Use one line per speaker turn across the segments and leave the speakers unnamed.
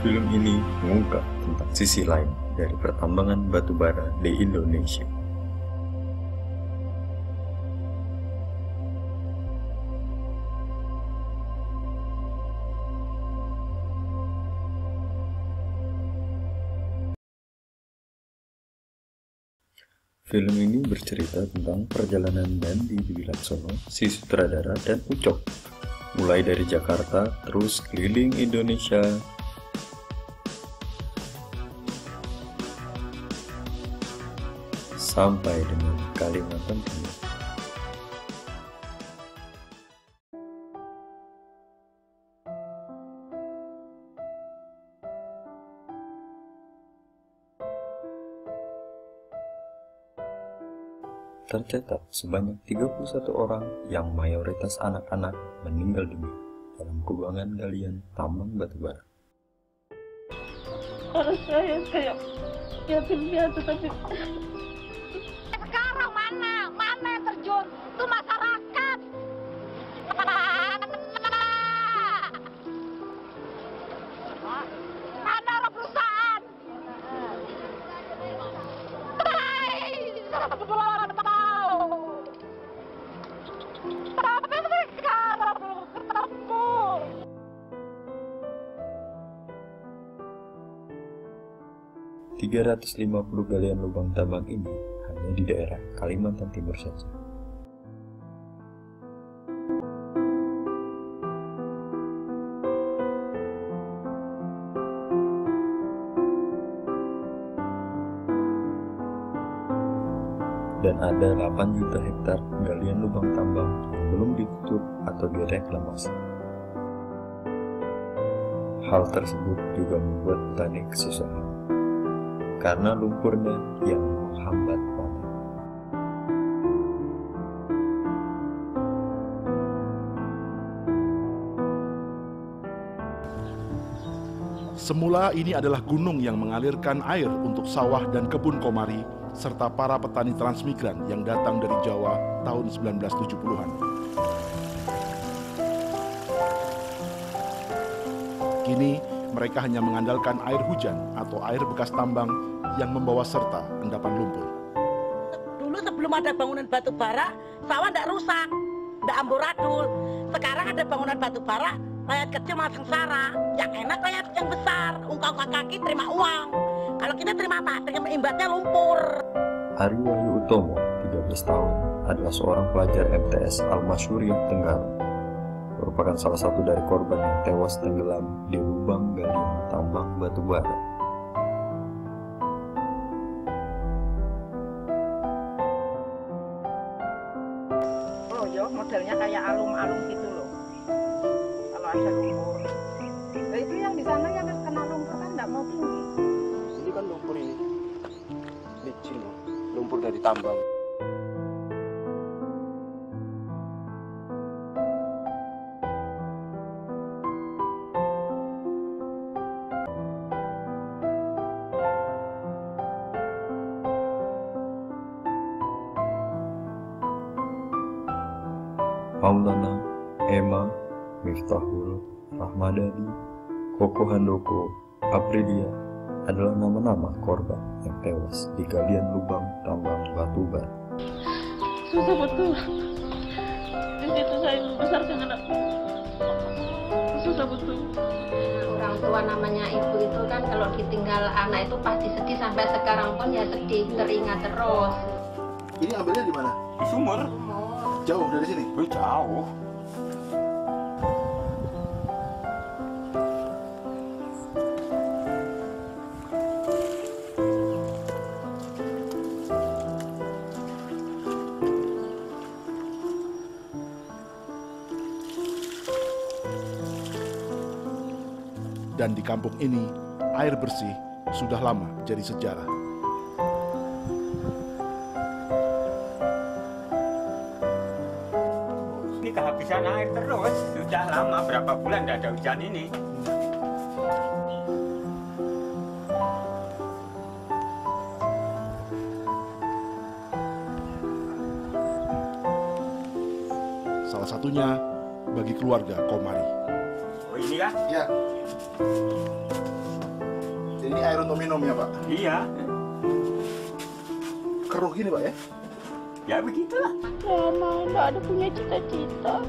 Film ini mengungkap tentang sisi lain dari pertambangan batu bara di Indonesia. Film ini bercerita tentang perjalanan Dandi Wilaksono, si sutradara dan Ucok, mulai dari Jakarta terus keliling Indonesia sampai dengan Kalimantan Timur. Tercatat sebanyak 31 orang yang mayoritas anak-anak meninggal dunia dalam kubangan galian tambang batubara.
Kalau saya kayak yatim piatu tapi
350 galian lubang tambang ini hanya di daerah Kalimantan Timur saja. Dan ada 8 juta hektar galian lubang tambang yang belum ditutup atau direklamasi. Hal tersebut juga membuat petani kesusahan karena lumpurnya yang menghambat panen.
Semula ini adalah gunung yang mengalirkan air untuk sawah dan kebun komari serta para petani transmigran yang datang dari Jawa tahun 1970-an. Kini mereka hanya mengandalkan air hujan atau air bekas tambang yang membawa serta endapan lumpur.
Dulu sebelum ada bangunan batu bara, sawah tidak rusak, tidak amburadul. Sekarang ada bangunan batu bara, rakyat kecil malah sengsara. Yang enak rakyat yang besar, ungkap kaki terima uang. Kalau kita terima apa? Terima imbasnya lumpur.
Ari Wahyu Utomo, 13 tahun, adalah seorang pelajar MTS Al-Masyuri Tenggara. Merupakan salah satu dari korban yang tewas tenggelam di lubang galian tambang batu bara.
Oh ya modelnya kayak alum-alum gitu loh. Kalau ada lumpur. Nah, itu yang di sana yang kena lumpur kan nggak mau tinggi.
Ini kan lumpur ini. Licin loh. Lumpur dari tambang.
Maulana, Emma, Miftahul, Rahmadani, Koko Handoko, Aprilia adalah nama-nama korban yang tewas di galian lubang tambang batu bara.
susah betul. Di situ saya membesarkan anak. Susah betul.
orang tua namanya ibu itu kan kalau ditinggal anak itu pasti sedih sampai sekarang pun ya sedih teringat terus
Ini ambilnya di mana?
Di sumur.
Jauh dari sini.
Oh, jauh.
Dan di kampung ini, air bersih sudah lama jadi sejarah.
Kehabisan air terus. Sudah lama berapa bulan tidak ada hujan ini.
satunya bagi keluarga Komari.
Oh ini kan?
Iya. Ini air untuk minum ya Pak?
Iya.
Keruh gini Pak ya?
Ya begitulah.
Lama nggak ada punya cita-cita.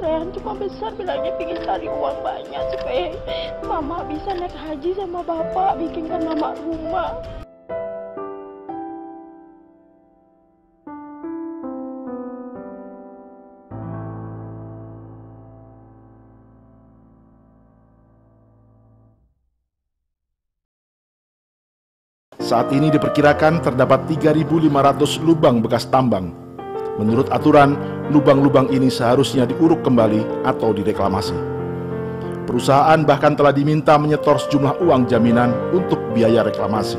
Rehan cuma besar bilangnya pengen cari uang banyak supaya mama bisa naik haji sama bapak bikinkan mama rumah.
Saat ini diperkirakan terdapat 3.500 lubang bekas tambang. Menurut aturan, lubang-lubang ini seharusnya diuruk kembali atau direklamasi. Perusahaan bahkan telah diminta menyetor sejumlah uang jaminan untuk biaya reklamasi.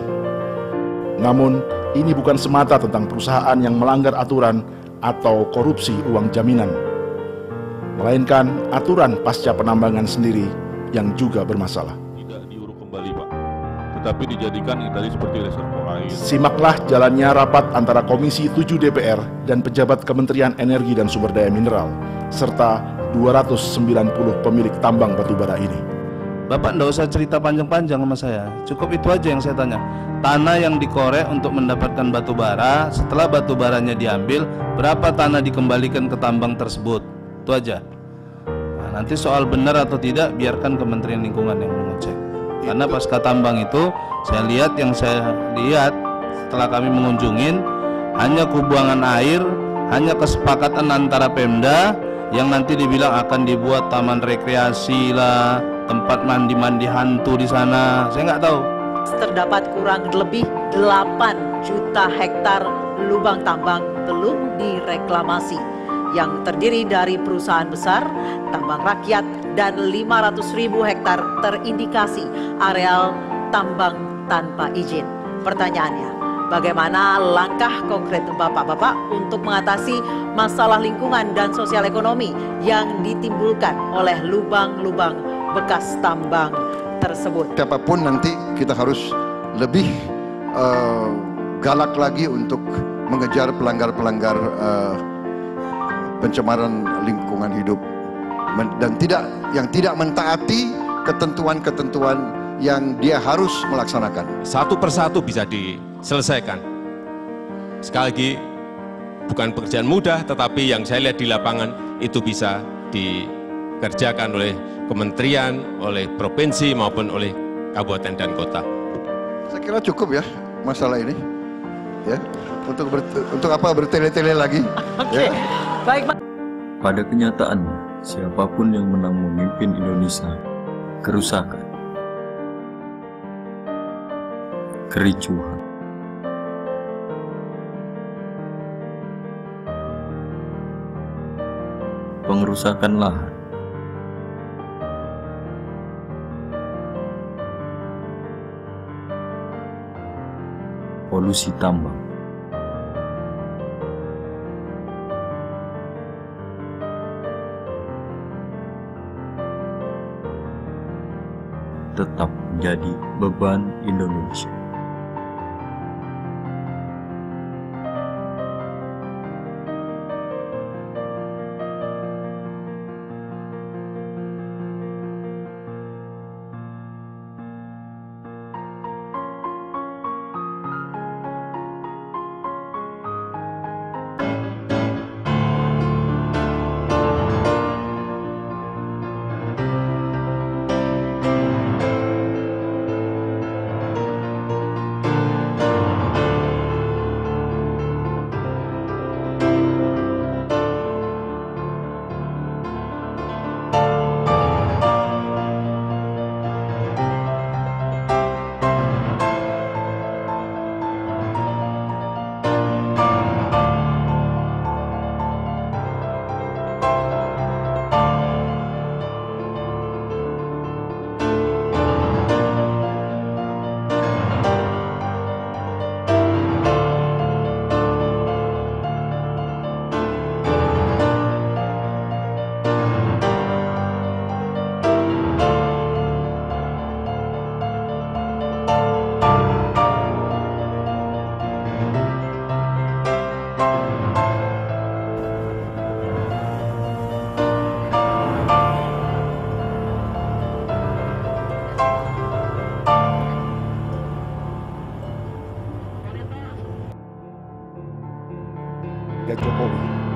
Namun, ini bukan semata tentang perusahaan yang melanggar aturan atau korupsi uang jaminan, melainkan aturan pasca penambangan sendiri yang juga bermasalah.
Tetapi dijadikan tadi seperti reservoir air
Simaklah jalannya rapat antara Komisi 7 DPR dan pejabat Kementerian Energi dan Sumber Daya Mineral, serta 290 pemilik tambang batubara ini.
Bapak ndak usah cerita panjang-panjang sama saya. Cukup itu aja yang saya tanya. Tanah yang dikorek untuk mendapatkan batu bara, setelah batu baranya diambil, berapa tanah dikembalikan ke tambang tersebut? Itu aja. Nah, nanti soal benar atau tidak, biarkan Kementerian Lingkungan yang. Karena pasca tambang itu, saya lihat yang saya lihat setelah kami mengunjungin, hanya kubuangan air, hanya kesepakatan antara Pemda yang nanti dibilang akan dibuat taman rekreasi lah, tempat mandi-mandi hantu di sana. Saya nggak tahu.
terdapat kurang lebih 8 juta hektar lubang tambang belum direklamasi yang terdiri dari perusahaan besar, tambang rakyat, dan 500 ribu hektar terindikasi areal tambang tanpa izin. Pertanyaannya, bagaimana langkah konkret Bapak-Bapak untuk mengatasi masalah lingkungan dan sosial ekonomi yang ditimbulkan oleh lubang-lubang bekas tambang tersebut?
Siapa pun nanti kita harus lebih uh, galak lagi untuk mengejar pelanggar-pelanggar uh, pencemaran lingkungan hidup dan tidak yang tidak mentaati ketentuan-ketentuan yang dia harus melaksanakan.
Satu persatu bisa diselesaikan. Sekali lagi, bukan pekerjaan mudah, tetapi yang saya lihat di lapangan itu bisa dikerjakan oleh kementerian, oleh provinsi maupun oleh kabupaten dan kota.
Saya kira cukup ya masalah ini. Ya, untuk ber, untuk apa bertele-tele lagi?
Oke,
ya.
baik Pak.
Pada kenyataannya, siapa pun yang menang memimpin Indonesia, kerusakan, kericuhan, pengerusakan lahan, polusi tambang, tetap menjadi beban Indonesia.
get your money.